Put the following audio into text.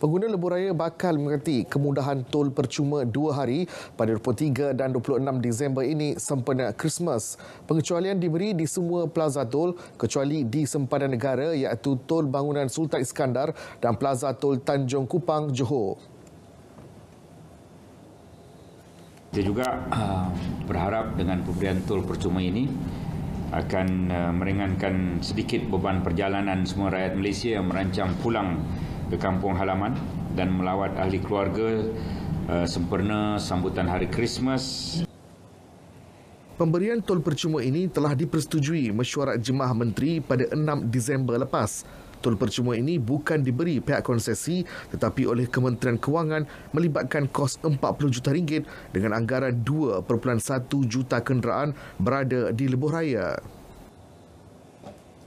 Pengguna lebuh raya bakal mengerti kemudahan tol percuma dua hari pada 23 dan 26 Disember ini sempena Christmas. Pengecualian diberi di semua plaza tol kecuali di sempadan negara iaitu Tol Bangunan Sultan Iskandar dan Plaza Tol Tanjung Kupang, Johor. Kita juga uh, berharap dengan pemberian tol percuma ini akan uh, meringankan sedikit beban perjalanan semua rakyat Malaysia yang merancang pulang ke kampung halaman dan melawat ahli keluarga uh, sambutan hari Christmas. Pemberian tol percuma ini telah dipersetujui mesyuarat jemaah menteri pada 6 Disember lepas. Tol percuma ini bukan diberi pihak konsesi tetapi oleh Kementerian Kewangan melibatkan kos 40 juta ringgit dengan anggaran 2.1 juta kenderaan berada di lebuh raya.